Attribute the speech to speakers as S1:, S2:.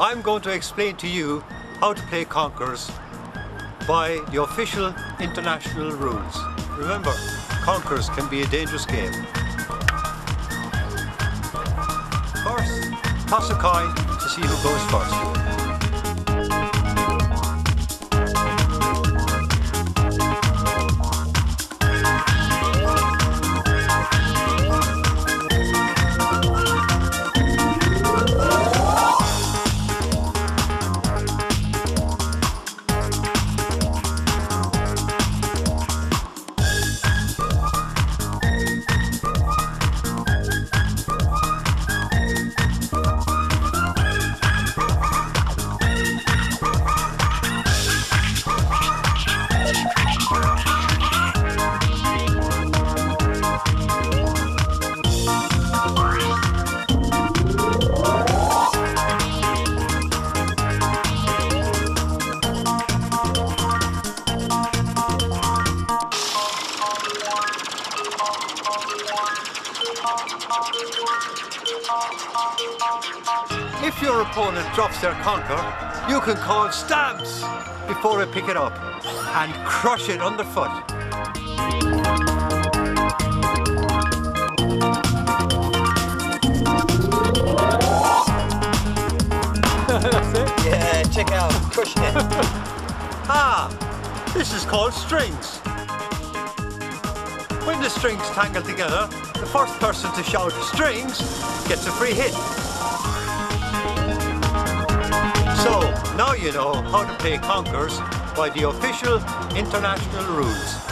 S1: I'm going to explain to you how to play Conkers by the official international rules. Remember, Conkers can be a dangerous game. First, toss a coin to see who goes first. If your opponent drops their conker, you can call stamps before they pick it up and crush it underfoot.
S2: Yeah, check out, crushing it.
S1: Ah, this is called strings. The strings tangle together, the first person to shout strings gets a free hit. So, now you know how to play conkers by the official international rules.